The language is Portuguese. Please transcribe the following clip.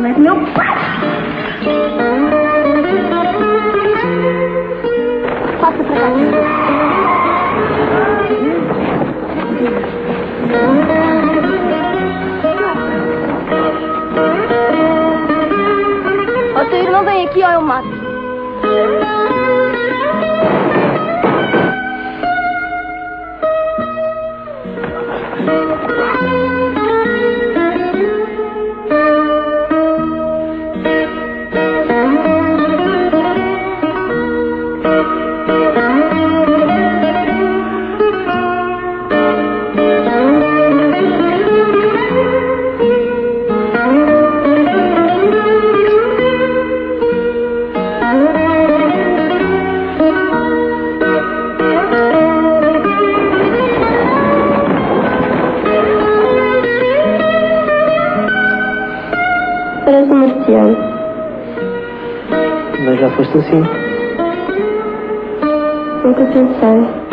Mas meu pai. Passa pra cá. Ó, teu irmão vem aqui, ó, eu é mato. Thank you. para marciano. Mas já foste assim? Nunca pensei.